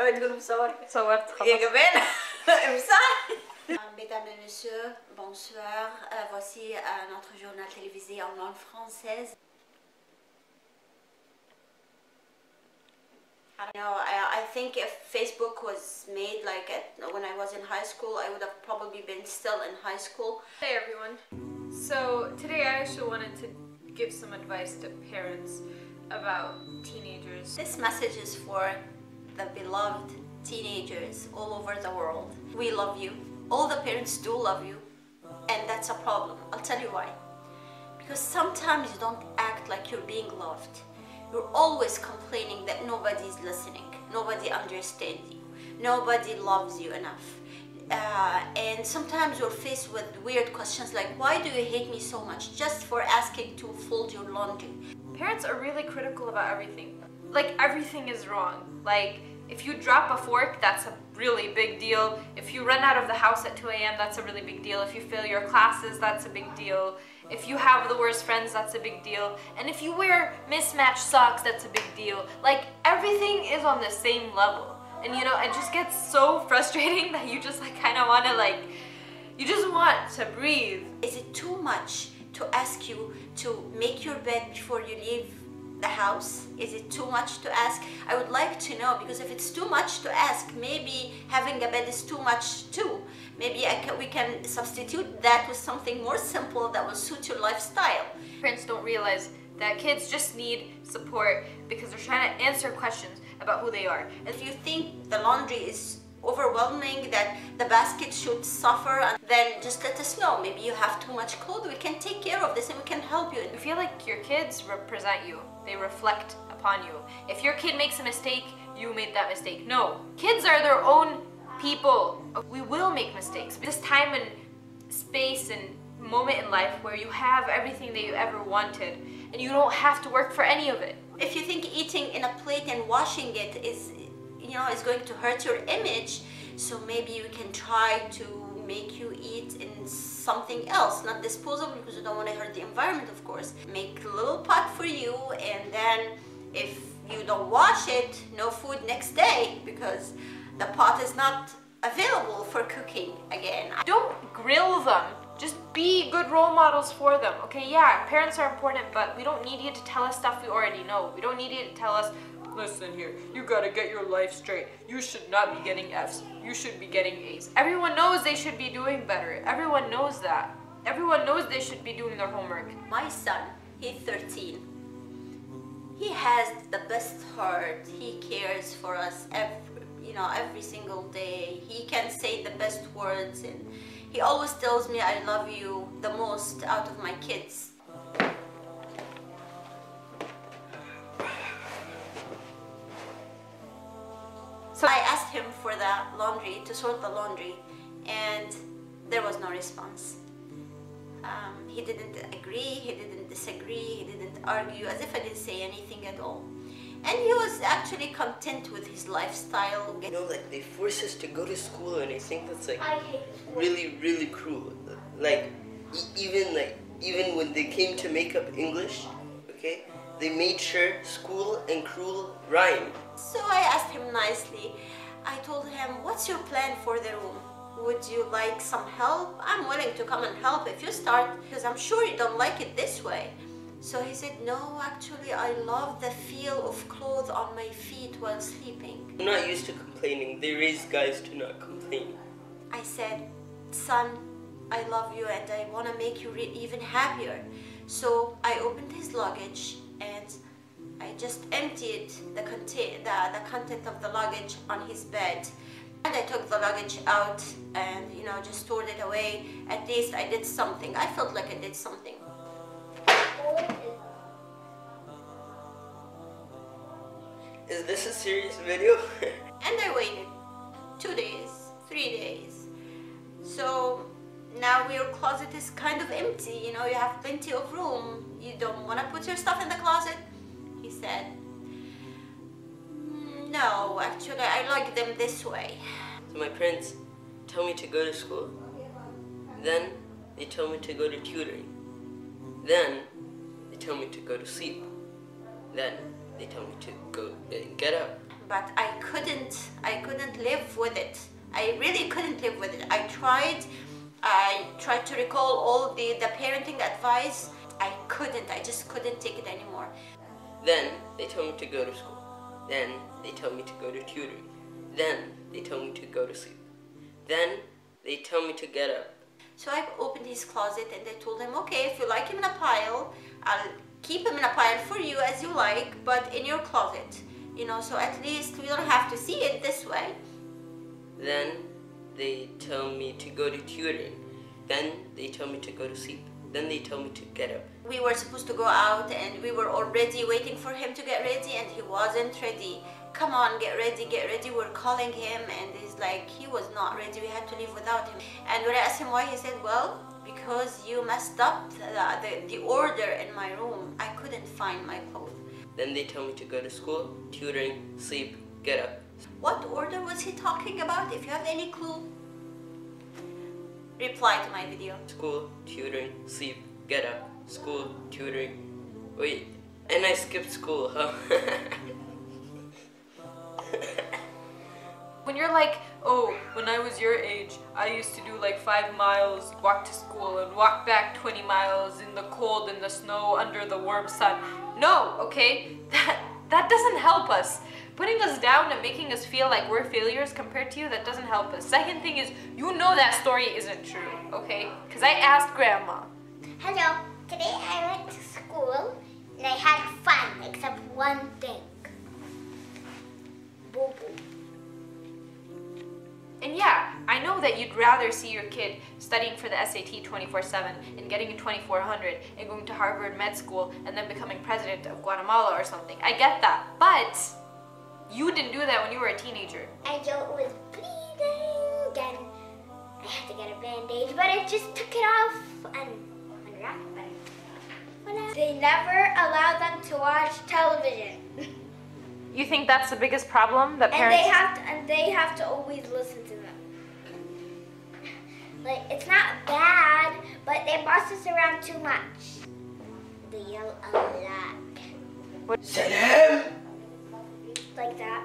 اوعي تقولوا مصور صورت يا خلاص جماعة امسح Mesdames et messieurs, bonsoir. Euh, voici euh, notre journal télévisé en langue française. You know, I, I think if Facebook was made like it when I was in high school, I would have probably been still in high school. Hey everyone. So today I actually wanted to give some advice to parents about teenagers. This message is for the beloved teenagers all over the world. We love you. All the parents do love you, and that's a problem. I'll tell you why. Because sometimes you don't act like you're being loved. You're always complaining that nobody's listening, nobody understands you, nobody loves you enough. Uh, and sometimes you're faced with weird questions like, why do you hate me so much just for asking to fold your laundry? Parents are really critical about everything. Like everything is wrong. Like if you drop a fork, that's a really big deal. If you run out of the house at 2 a.m., that's a really big deal. If you fail your classes, that's a big deal. If you have the worst friends, that's a big deal. And if you wear mismatched socks, that's a big deal. Like everything is on the same level. And you know, it just gets so frustrating that you just like kind of want to like, you just want to breathe. Is it too much to ask you to make your bed before you leave the house? Is it too much to ask? I would like to know because if it's too much to ask, maybe having a bed is too much too. Maybe I can, we can substitute that with something more simple that will suit your lifestyle. Parents don't realize that kids just need support because they're trying to answer questions about who they are. If you think the laundry is overwhelming, that the basket should suffer, and then just let us know. Maybe you have too much clothes. We can take care of this and we can help you. I feel like your kids represent you. They reflect upon you. If your kid makes a mistake, you made that mistake. No, kids are their own people. We will make mistakes. This time and space and moment in life where you have everything that you ever wanted and you don't have to work for any of it. If you think eating in a plate and washing it is, you know, it's going to hurt your image, so maybe you can try to make you eat in something else, not disposable because you don't want to hurt the environment, of course. Make a little pot for you and then if you don't wash it, no food next day because the pot is not available for cooking again. Don't grill them. Just be good role models for them. Okay, yeah, parents are important, but we don't need you to tell us stuff we already know. We don't need you to tell us, listen here, you gotta get your life straight. You should not be getting F's. You should be getting A's. Everyone knows they should be doing better. Everyone knows that. Everyone knows they should be doing their homework. My son, he's 13. He has the best heart. He cares for us every, you know, every single day. He can say the best words and he always tells me I love you the most out of my kids. Laundry, to sort the laundry, and there was no response. Um, he didn't agree, he didn't disagree, he didn't argue, as if I didn't say anything at all. And he was actually content with his lifestyle. You know, like they force us to go to school, and I think that's like really, really cruel. Like even like even when they came to make up English, okay, they made sure school and cruel rhyme. So I asked him nicely. I told him, what's your plan for the room? Would you like some help? I'm willing to come and help if you start, because I'm sure you don't like it this way. So he said, no, actually, I love the feel of clothes on my feet while sleeping. I'm not used to complaining. They raise guys to not complain. I said, son, I love you and I want to make you even happier. So I opened his luggage and I just emptied the, contain- the, the content of the luggage on his bed. And I took the luggage out and, you know, just stored it away. At least I did something. I felt like I did something. Is this a serious video? And I waited two days, three days. So now your closet is kind of empty, you know, you have plenty of room. You don't want to put your stuff in the closet? Said, "Mm, No, actually, I like them this way. so my parents tell me to go to school. Then they tell me to go to tutoring. Then they tell me to go to sleep. Then they tell me to go uh, get up. but I couldn't I couldn't live with it. I really couldn't live with it. I tried I tried to recall all the, the parenting advice. I couldn't. I just couldn't take it anymore. Then they told me to go to school. Then they told me to go to tutoring. Then they told me to go to sleep. Then they told me to get up. So I opened his closet and I told him, okay, if you like him in a pile, I'll keep him in a pile for you as you like, but in your closet. You know, so at least we don't have to see it this way. Then they told me to go to tutoring. Then they told me to go to sleep. Then they told me to get up. we were supposed to go out and we were already waiting for him to get ready and he wasn't ready. Come on get ready get ready. We're calling him and he's like he was not ready. We had to leave without him. And when i asked him why he said well because you messed up the, the, the order in my room. I couldn't find my clothes. Then they told me to go to school, tutoring, sleep, get up. what order was he talking about? If you have any clue reply to my video School, tutoring, sleep, get up. School, tutoring. Wait, and I skipped school, huh? When you're like, oh, when I was your age, I used to do like five miles, walk to school, and walk back 20 miles in the cold, in the snow, under the warm sun. No, okay? That, that doesn't help us. Putting us down and making us feel like we're failures compared to you, that doesn't help us. Second thing is, you know that story isn't true, okay? Because I asked grandma. Hello, today know that you'd rather see your kid studying for the SAT 24 7 and getting a 2400 and going to Harvard Med School and then becoming president of Guatemala or something. I get that. But you didn't do that when you were a teenager. And Joe was bleeding and I had to get a bandage, but I just took it off and unwrapped it. Voila. They never allow them to watch television. You think that's the biggest problem that parents? And parents. they have to, and they have to always listen to them. Like it's not bad, but they boss us around too much. They yell a lot, Salam! like that.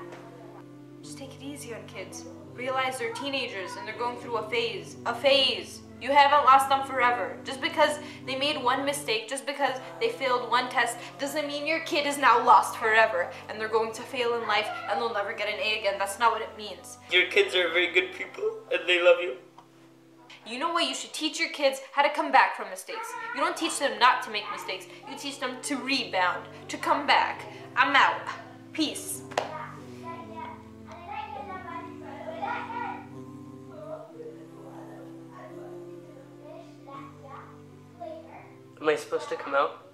Just take it easy on kids. Realize they're teenagers and they're going through a phase. A phase. You haven't lost them forever. Just because they made one mistake, just because they failed one test, doesn't mean your kid is now lost forever and they're going to fail in life and they'll never get an A again. That's not what it means. Your kids are very good people and they love you. You know what? You should teach your kids how to come back from mistakes. You don't teach them not to make mistakes. You teach them to rebound, to come back. I'm out. Peace. Am I supposed to come out?